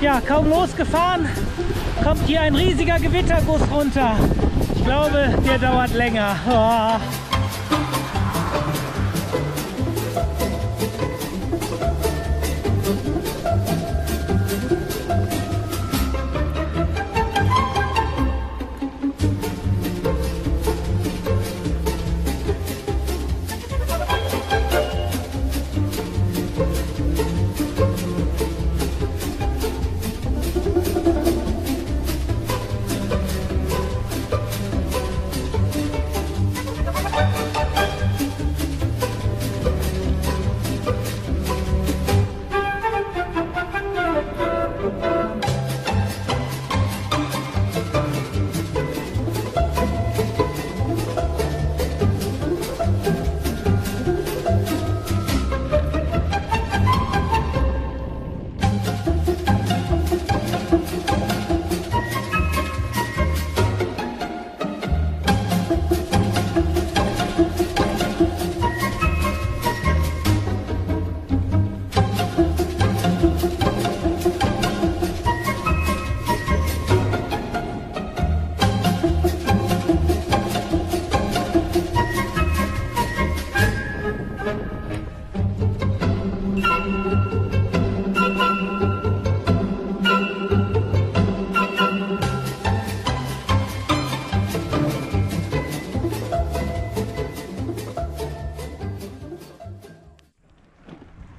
Ja, kaum losgefahren, kommt hier ein riesiger Gewitterguss runter. Ich glaube, der dauert länger. Oh.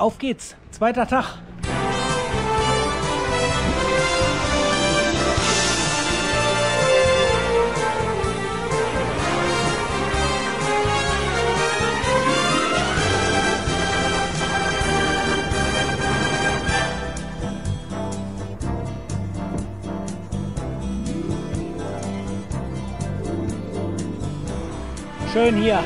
Auf geht's, zweiter Tag. Schön hier.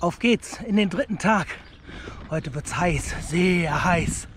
Auf geht's in den dritten Tag. Heute wird's heiß, sehr heiß.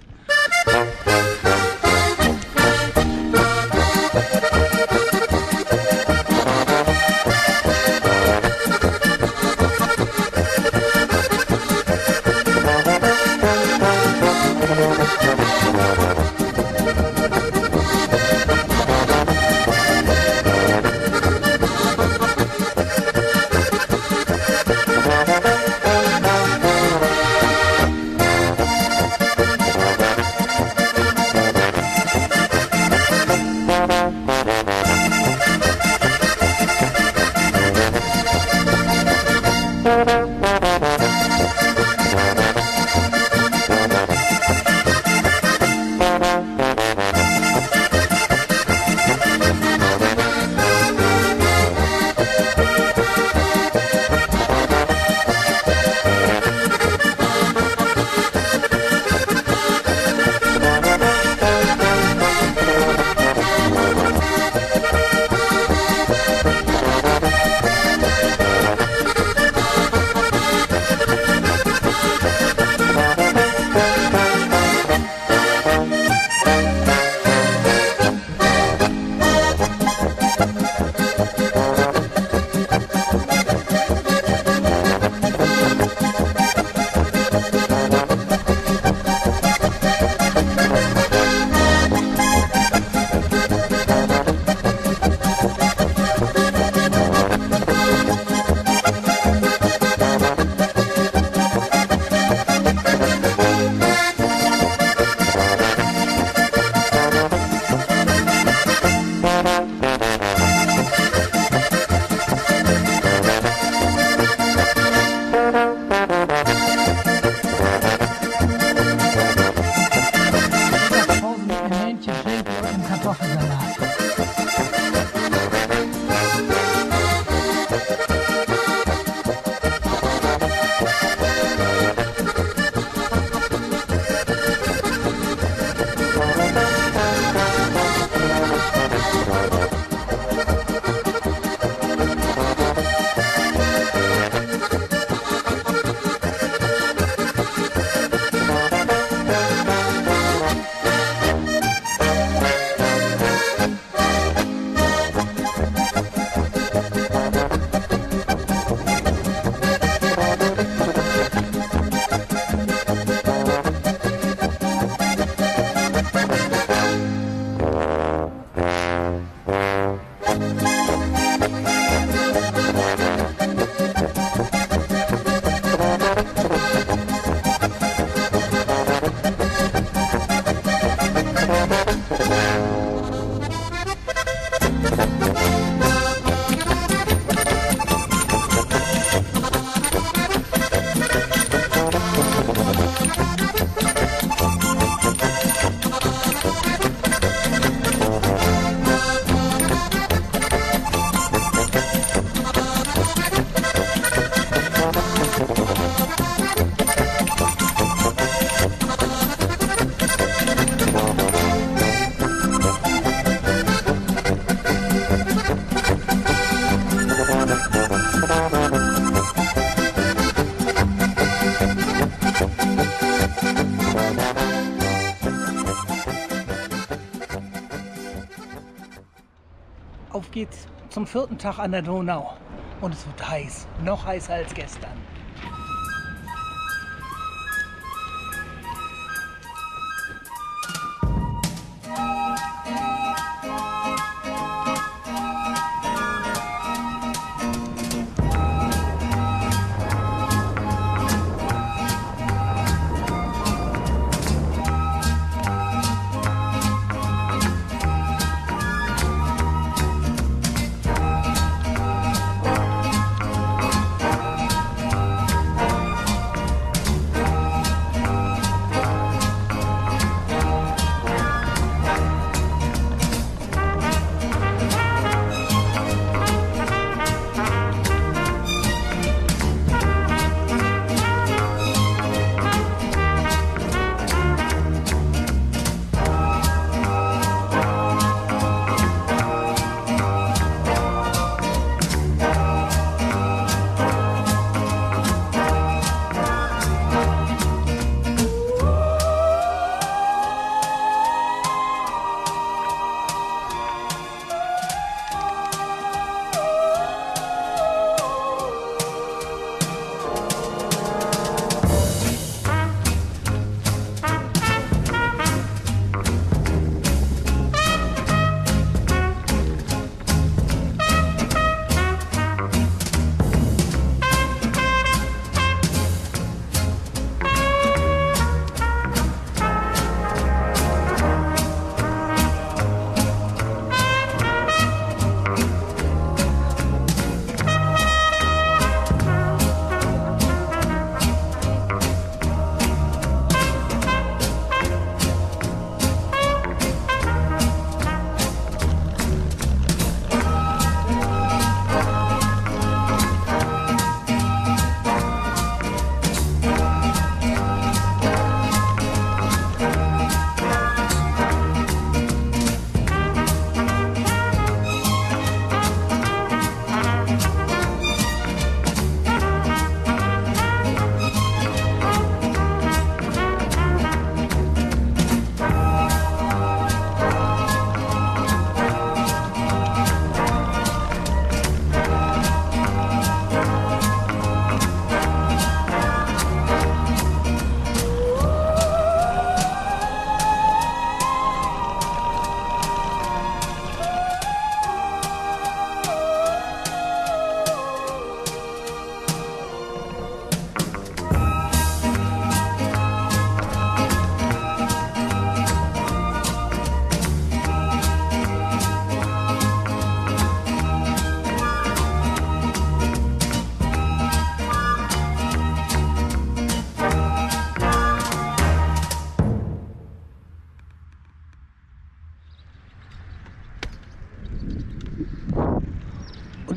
Geht's zum vierten Tag an der Donau. Und es wird heiß, noch heißer als gestern.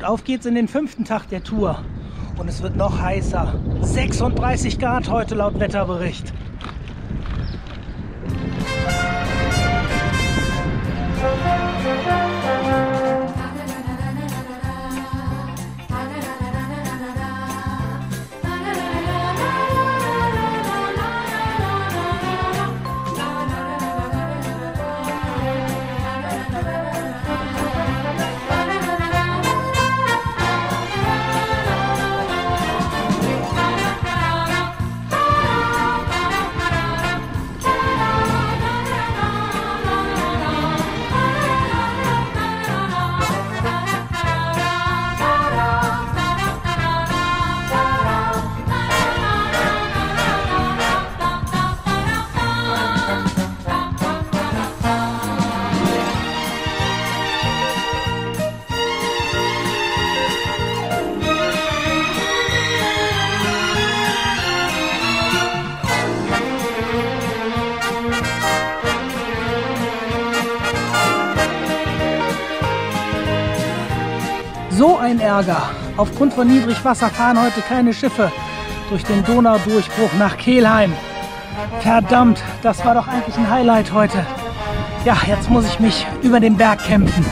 Auf geht's in den fünften Tag der Tour. Und es wird noch heißer. 36 Grad heute laut Wetterbericht. Ärger. Aufgrund von Niedrigwasser fahren heute keine Schiffe durch den Donaudurchbruch nach Kelheim. Verdammt, das war doch eigentlich ein Highlight heute. Ja, jetzt muss ich mich über den Berg kämpfen.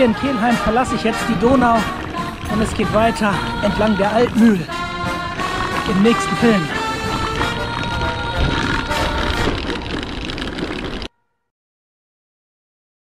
Hier in Kelheim verlasse ich jetzt die Donau und es geht weiter entlang der Altmühl. Im nächsten Film.